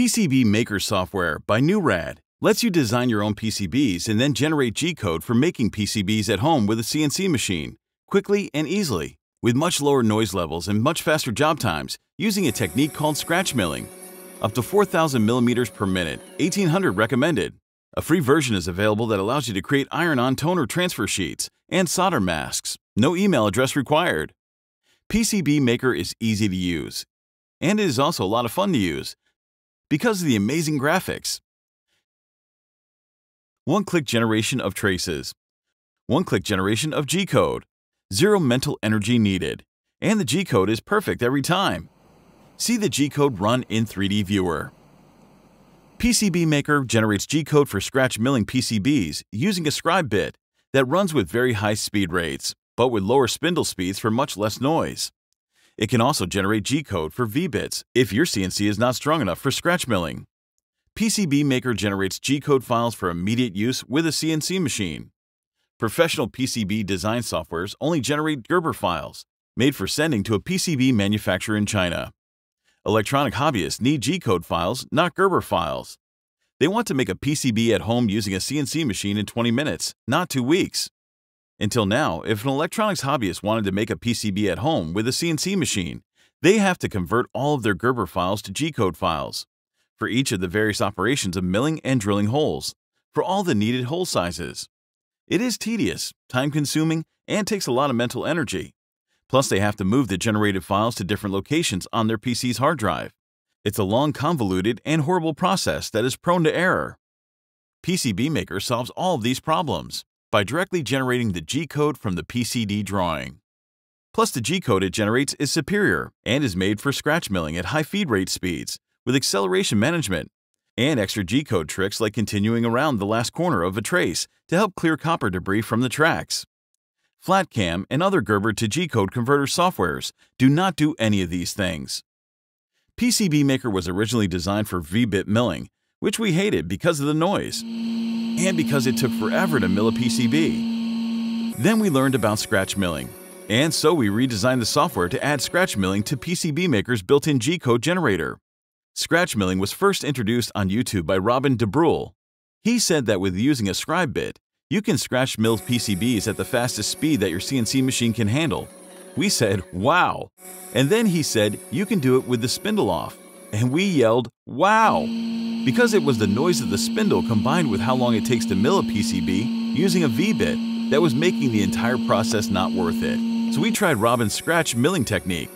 PCB Maker software by NewRad lets you design your own PCBs and then generate G-code for making PCBs at home with a CNC machine, quickly and easily, with much lower noise levels and much faster job times using a technique called scratch milling. Up to 4,000 millimeters per minute, 1800 recommended. A free version is available that allows you to create iron-on toner transfer sheets and solder masks. No email address required. PCB Maker is easy to use, and it is also a lot of fun to use because of the amazing graphics. One-click generation of traces. One-click generation of G-code. Zero mental energy needed. And the G-code is perfect every time. See the G-code run in 3D Viewer. PCB Maker generates G-code for scratch milling PCBs using a scribe bit that runs with very high speed rates, but with lower spindle speeds for much less noise. It can also generate G-code for V-bits if your CNC is not strong enough for scratch milling. PCB Maker generates G-code files for immediate use with a CNC machine. Professional PCB design softwares only generate Gerber files, made for sending to a PCB manufacturer in China. Electronic hobbyists need G-code files, not Gerber files. They want to make a PCB at home using a CNC machine in 20 minutes, not two weeks. Until now, if an electronics hobbyist wanted to make a PCB at home with a CNC machine, they have to convert all of their Gerber files to G-code files for each of the various operations of milling and drilling holes, for all the needed hole sizes. It is tedious, time-consuming, and takes a lot of mental energy. Plus, they have to move the generated files to different locations on their PC's hard drive. It's a long, convoluted, and horrible process that is prone to error. PCB Maker solves all of these problems by directly generating the G-code from the PCB drawing. Plus, the G-code it generates is superior and is made for scratch milling at high feed rate speeds with acceleration management and extra G-code tricks like continuing around the last corner of a trace to help clear copper debris from the tracks. FlatCam and other Gerber to G-code converter softwares do not do any of these things. PCB Maker was originally designed for V-bit milling, which we hated because of the noise and because it took forever to mill a PCB. Then we learned about scratch milling, and so we redesigned the software to add scratch milling to PCB Maker's built-in G-code generator. Scratch milling was first introduced on YouTube by Robin DeBrule. He said that with using a scribe bit, you can scratch mill PCBs at the fastest speed that your CNC machine can handle. We said, wow! And then he said, you can do it with the spindle off. And we yelled, wow! because it was the noise of the spindle combined with how long it takes to mill a PCB using a V-bit that was making the entire process not worth it. So we tried Robin's scratch milling technique.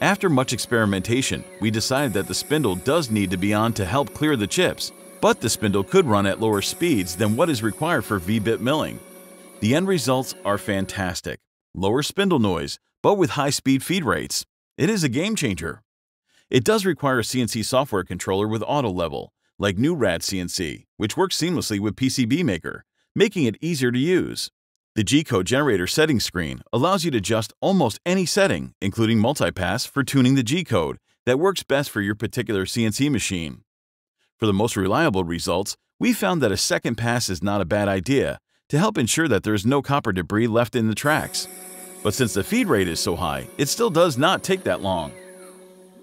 After much experimentation, we decided that the spindle does need to be on to help clear the chips, but the spindle could run at lower speeds than what is required for V-bit milling. The end results are fantastic. Lower spindle noise, but with high-speed feed rates. It is a game changer. It does require a CNC software controller with auto level, like NewRad CNC, which works seamlessly with PCB Maker, making it easier to use. The G-code generator settings screen allows you to adjust almost any setting, including multipass for tuning the G-code that works best for your particular CNC machine. For the most reliable results, we found that a second pass is not a bad idea to help ensure that there is no copper debris left in the tracks. But since the feed rate is so high, it still does not take that long.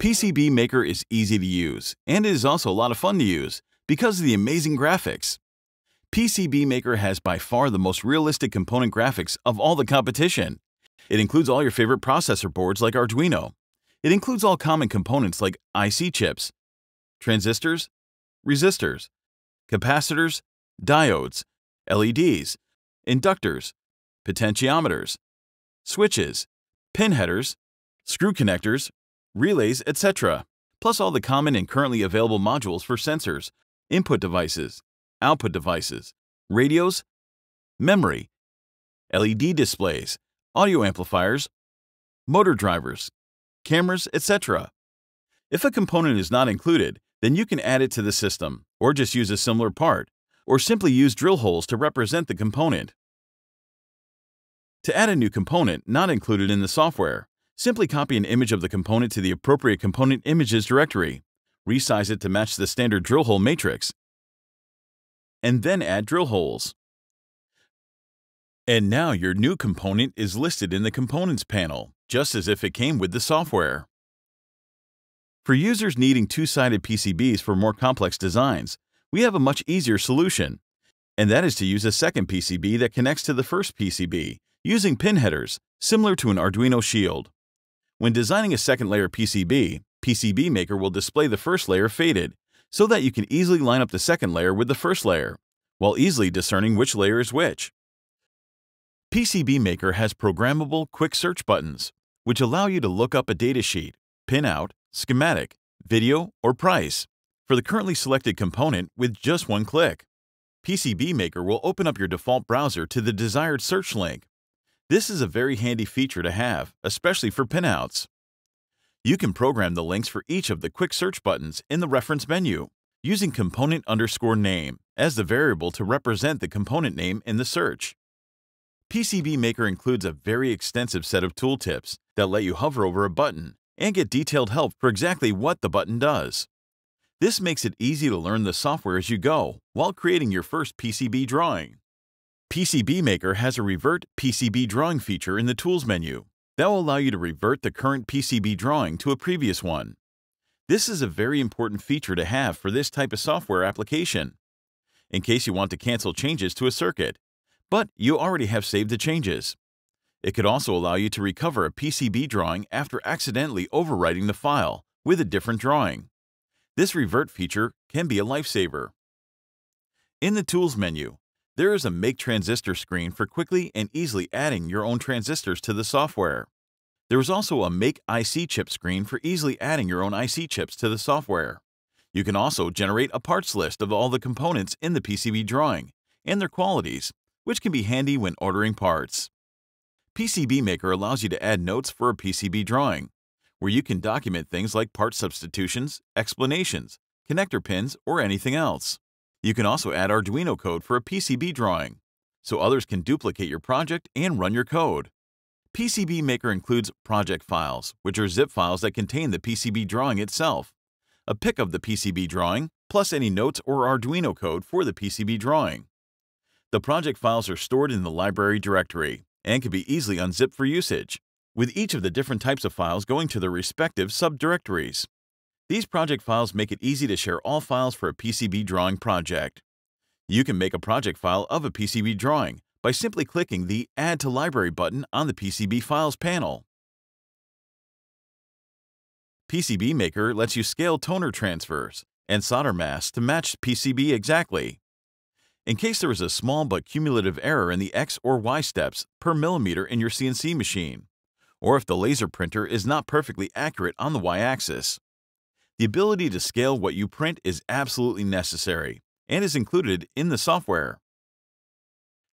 PCB Maker is easy to use, and it is also a lot of fun to use because of the amazing graphics. PCB Maker has by far the most realistic component graphics of all the competition. It includes all your favorite processor boards like Arduino. It includes all common components like IC chips, transistors, resistors, capacitors, diodes, LEDs, inductors, potentiometers, switches, pin headers, screw connectors, relays, etc., plus all the common and currently available modules for sensors, input devices, output devices, radios, memory, LED displays, audio amplifiers, motor drivers, cameras, etc. If a component is not included, then you can add it to the system, or just use a similar part, or simply use drill holes to represent the component. To add a new component not included in the software, Simply copy an image of the component to the appropriate component images directory, resize it to match the standard drill hole matrix, and then add drill holes. And now your new component is listed in the Components panel, just as if it came with the software. For users needing two-sided PCBs for more complex designs, we have a much easier solution, and that is to use a second PCB that connects to the first PCB using pin headers, similar to an Arduino shield. When designing a second layer PCB, PCB Maker will display the first layer faded, so that you can easily line up the second layer with the first layer, while easily discerning which layer is which. PCB Maker has programmable quick search buttons, which allow you to look up a datasheet, pinout, schematic, video, or price for the currently selected component with just one click. PCB Maker will open up your default browser to the desired search link. This is a very handy feature to have, especially for pinouts. You can program the links for each of the quick search buttons in the reference menu, using component underscore name as the variable to represent the component name in the search. PCB Maker includes a very extensive set of tooltips that let you hover over a button and get detailed help for exactly what the button does. This makes it easy to learn the software as you go while creating your first PCB drawing. PCB Maker has a Revert PCB Drawing feature in the Tools menu that will allow you to revert the current PCB drawing to a previous one. This is a very important feature to have for this type of software application, in case you want to cancel changes to a circuit, but you already have saved the changes. It could also allow you to recover a PCB drawing after accidentally overwriting the file with a different drawing. This revert feature can be a lifesaver. In the Tools menu, there is a Make Transistor screen for quickly and easily adding your own transistors to the software. There is also a Make IC Chip screen for easily adding your own IC chips to the software. You can also generate a parts list of all the components in the PCB drawing and their qualities, which can be handy when ordering parts. PCB Maker allows you to add notes for a PCB drawing, where you can document things like part substitutions, explanations, connector pins, or anything else. You can also add Arduino code for a PCB drawing, so others can duplicate your project and run your code. PCB Maker includes project files, which are zip files that contain the PCB drawing itself, a pic of the PCB drawing, plus any notes or Arduino code for the PCB drawing. The project files are stored in the library directory, and can be easily unzipped for usage, with each of the different types of files going to their respective subdirectories. These project files make it easy to share all files for a PCB drawing project. You can make a project file of a PCB drawing by simply clicking the Add to Library button on the PCB Files panel. PCB Maker lets you scale toner transfers and solder masks to match PCB exactly. In case there is a small but cumulative error in the X or Y steps per millimeter in your CNC machine, or if the laser printer is not perfectly accurate on the Y-axis. The ability to scale what you print is absolutely necessary and is included in the software.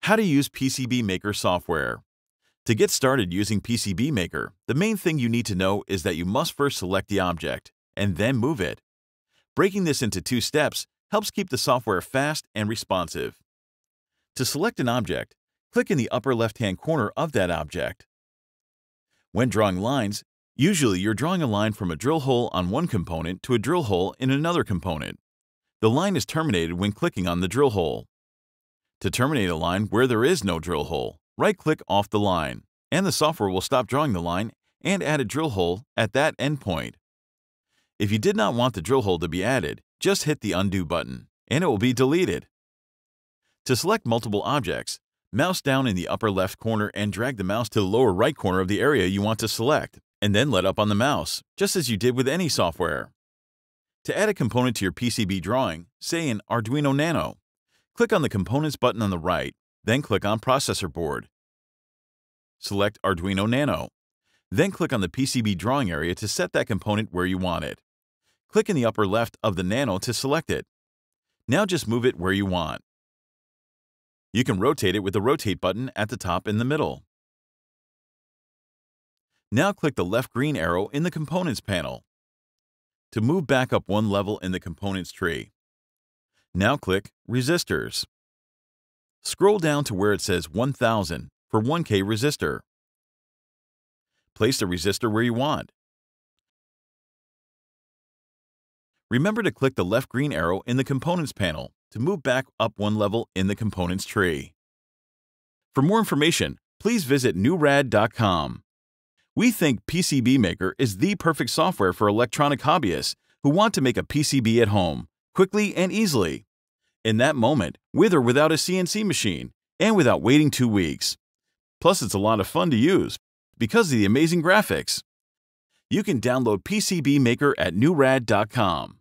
How to use PCB Maker software. To get started using PCB Maker, the main thing you need to know is that you must first select the object and then move it. Breaking this into two steps helps keep the software fast and responsive. To select an object, click in the upper left-hand corner of that object. When drawing lines, usually you're drawing a line from a drill hole on one component to a drill hole in another component. The line is terminated when clicking on the drill hole. To terminate a line where there is no drill hole, right-click off the line, and the software will stop drawing the line and add a drill hole at that endpoint. If you did not want the drill hole to be added, just hit the Undo button, and it will be deleted. To select multiple objects, mouse down in the upper left corner and drag the mouse to the lower right corner of the area you want to select, and then let up on the mouse, just as you did with any software. To add a component to your PCB drawing, say an Arduino Nano, click on the Components button on the right, then click on Processor Board. Select Arduino Nano. Then click on the PCB drawing area to set that component where you want it. Click in the upper left of the Nano to select it. Now just move it where you want. You can rotate it with the Rotate button at the top in the middle. Now click the left green arrow in the Components panel to move back up one level in the Components tree. Now click Resistors. Scroll down to where it says 1000 for 1K resistor. Place the resistor where you want. Remember to click the left green arrow in the Components panel to move back up one level in the Components tree. For more information, please visit newrad.com. We think PCB Maker is the perfect software for electronic hobbyists who want to make a PCB at home, quickly and easily. In that moment, with or without a CNC machine, and without waiting two weeks. Plus, it's a lot of fun to use because of the amazing graphics. You can download PCB Maker at newrad.com.